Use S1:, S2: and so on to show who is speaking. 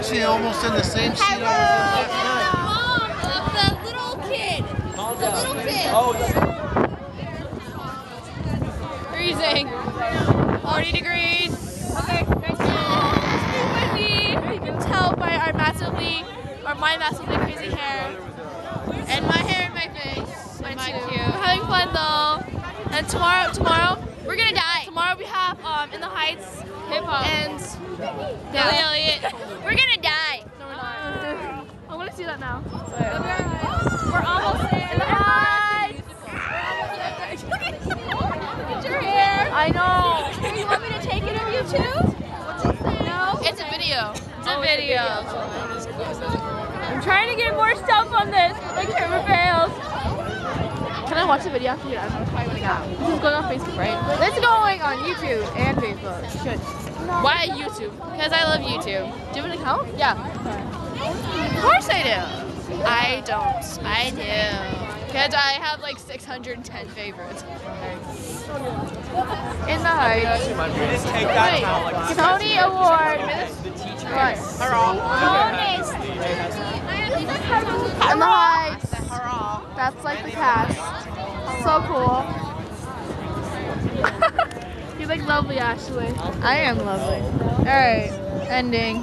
S1: actually almost in the same seat I was in last night.
S2: Mom of the little kid. The little kid.
S3: Oh,
S4: Freezing. 40 degrees. Okay, thank you. windy. You can tell by our massively, or my massively crazy hair. And my hair and my face. Mine too. We're having fun though. And tomorrow, tomorrow,
S2: We're gonna die.
S4: Tomorrow we have um in the Heights hip hop and Billy Elliot.
S2: We're gonna die.
S4: No, we're not. I want to see that now.
S2: We're almost there.
S4: In the Heights.
S2: Look at your hair.
S4: I know.
S2: You want me to take it of you too? No.
S4: It's a video. It's a video. I'm trying to get more stuff on this. My camera fails. Can I watch the video after you're done? Yeah. This is going on Facebook, right?
S5: Going on YouTube and Facebook.
S4: Good. Why YouTube? Because I love YouTube. Do you have an account?
S5: Yeah.
S4: Of course I do. I don't. I do. Because I have like 610 favorites.
S5: In the Heights.
S3: you just take that towel like
S5: Tony Award.
S3: the teacher.
S5: What?
S2: Tony's.
S5: In the Heights. That's like the cast. So cool.
S4: Like lovely, Ashley.
S5: I am lovely. Alright. Ending.